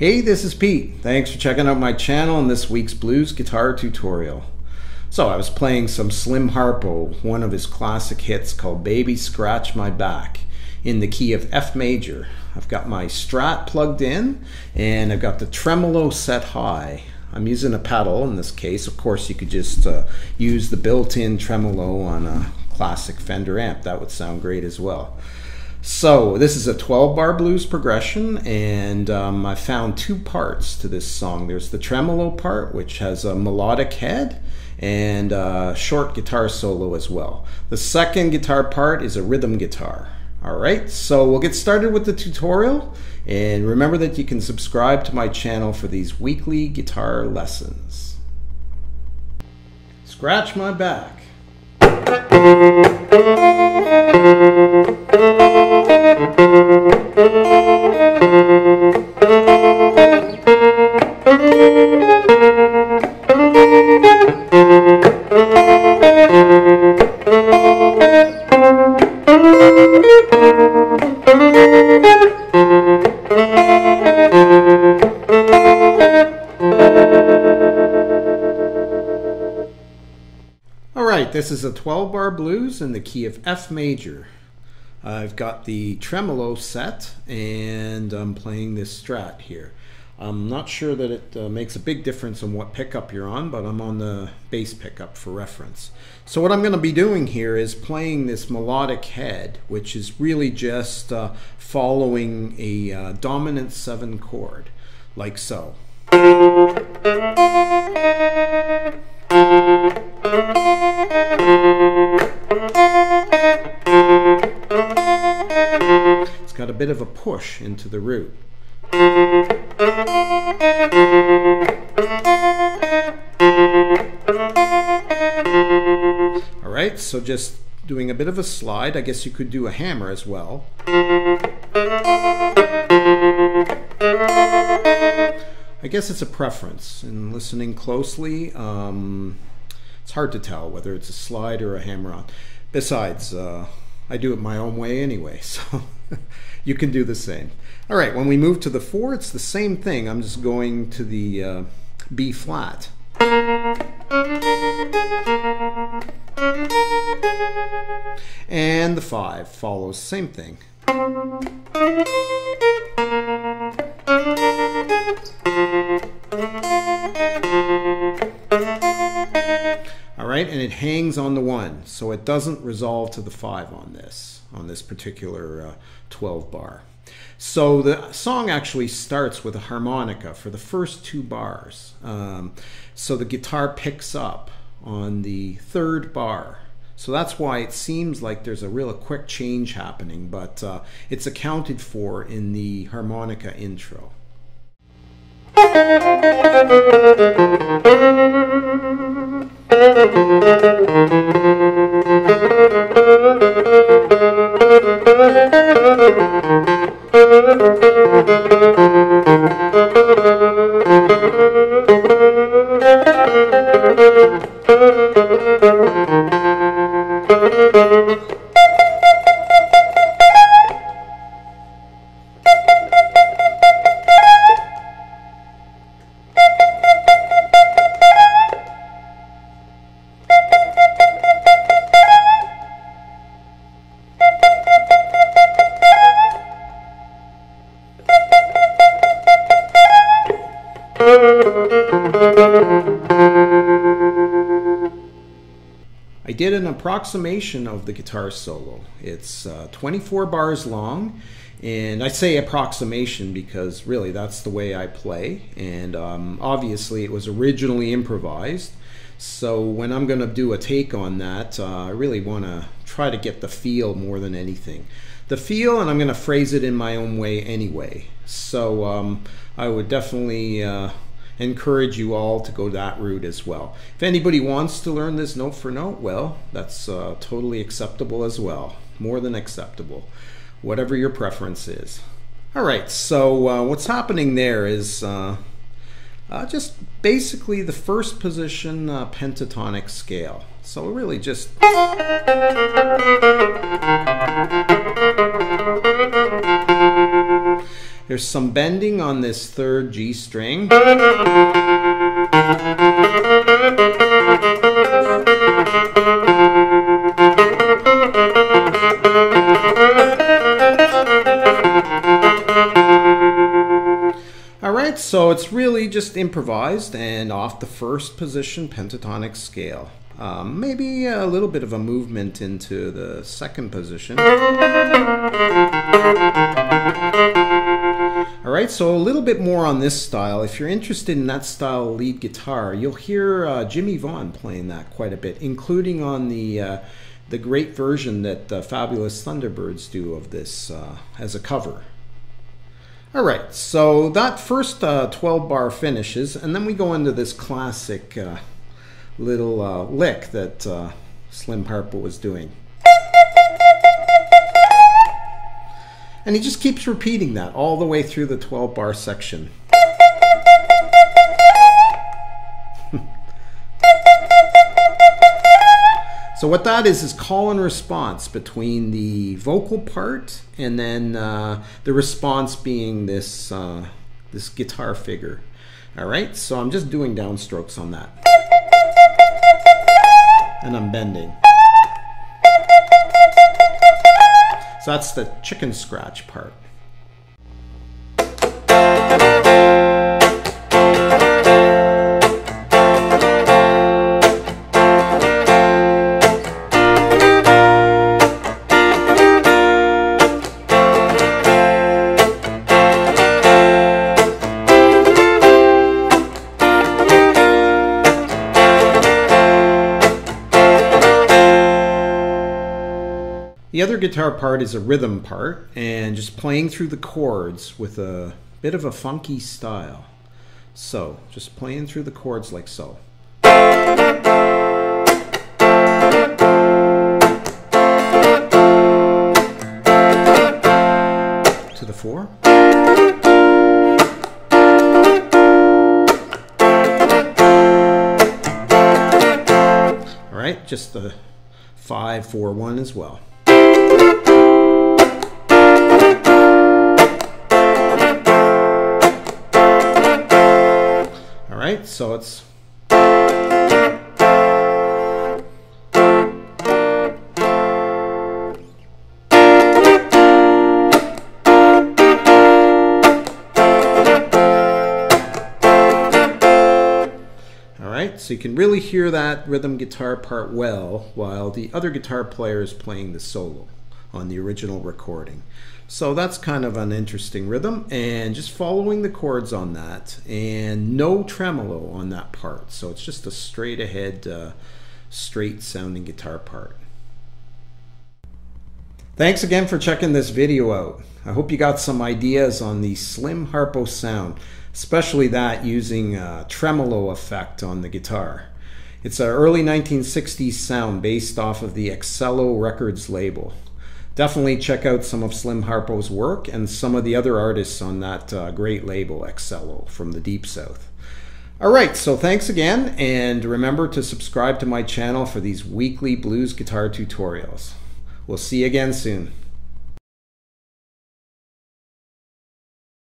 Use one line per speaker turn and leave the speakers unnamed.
Hey, this is Pete. Thanks for checking out my channel and this week's blues guitar tutorial. So I was playing some Slim Harpo, one of his classic hits called Baby Scratch My Back in the key of F major. I've got my Strat plugged in and I've got the tremolo set high. I'm using a pedal in this case. Of course, you could just uh, use the built-in tremolo on a classic Fender amp. That would sound great as well. So this is a 12 bar blues progression and um, I found two parts to this song. There's the tremolo part which has a melodic head and a short guitar solo as well. The second guitar part is a rhythm guitar. Alright, so we'll get started with the tutorial and remember that you can subscribe to my channel for these weekly guitar lessons. Scratch my back. All right, this is a 12 bar blues in the key of F major. I've got the tremolo set and I'm playing this strat here. I'm not sure that it uh, makes a big difference on what pickup you're on, but I'm on the bass pickup for reference. So what I'm going to be doing here is playing this melodic head, which is really just uh, following a uh, dominant 7 chord, like so. A bit of a push into the root. All right, so just doing a bit of a slide. I guess you could do a hammer as well. I guess it's a preference. In listening closely, um, it's hard to tell whether it's a slide or a hammer on. Besides, uh, I do it my own way anyway, so you can do the same. All right, when we move to the four, it's the same thing. I'm just going to the uh, B flat. And the five follows, same thing. And it hangs on the one, so it doesn't resolve to the five on this, on this particular uh, 12 bar. So the song actually starts with a harmonica for the first two bars. Um, so the guitar picks up on the third bar. So that's why it seems like there's a real quick change happening, but uh, it's accounted for in the harmonica intro. I did an approximation of the guitar solo. It's uh, 24 bars long, and I say approximation because really that's the way I play. And um, obviously, it was originally improvised. So when I'm going to do a take on that, uh, I really want to try to get the feel more than anything. The feel, and I'm going to phrase it in my own way anyway. So um, I would definitely. Uh, encourage you all to go that route as well. If anybody wants to learn this note for note, well, that's uh, totally acceptable as well. More than acceptable. Whatever your preference is. All right, so uh, what's happening there is uh, uh just basically the first position uh, pentatonic scale. So really just. There's some bending on this third G string. All right, so it's really just improvised and off the first position pentatonic scale. Um, maybe a little bit of a movement into the second position. Right, so a little bit more on this style. If you're interested in that style lead guitar, you'll hear uh, Jimmie Vaughan playing that quite a bit, including on the uh, the great version that the Fabulous Thunderbirds do of this uh, as a cover. All right, so that first uh, 12 bar finishes, and then we go into this classic uh, little uh, lick that uh, Slim Harpo was doing. And he just keeps repeating that all the way through the 12 bar section. so what that is is call and response between the vocal part and then uh, the response being this uh, this guitar figure. All right, so I'm just doing downstrokes on that and I'm bending. So that's the chicken scratch part. The other guitar part is a rhythm part and just playing through the chords with a bit of a funky style. So, just playing through the chords like so. To the four. All right, just the five, four, one as well. Right? So it's so you can really hear that rhythm guitar part well while the other guitar player is playing the solo on the original recording. So that's kind of an interesting rhythm and just following the chords on that and no tremolo on that part. So it's just a straight ahead, uh, straight sounding guitar part. Thanks again for checking this video out. I hope you got some ideas on the Slim Harpo sound, especially that using a tremolo effect on the guitar. It's an early 1960s sound based off of the Excello Records label definitely check out some of Slim Harpo's work and some of the other artists on that uh, great label, Excello, from the Deep South. All right, so thanks again, and remember to subscribe to my channel for these weekly blues guitar tutorials. We'll see you again soon.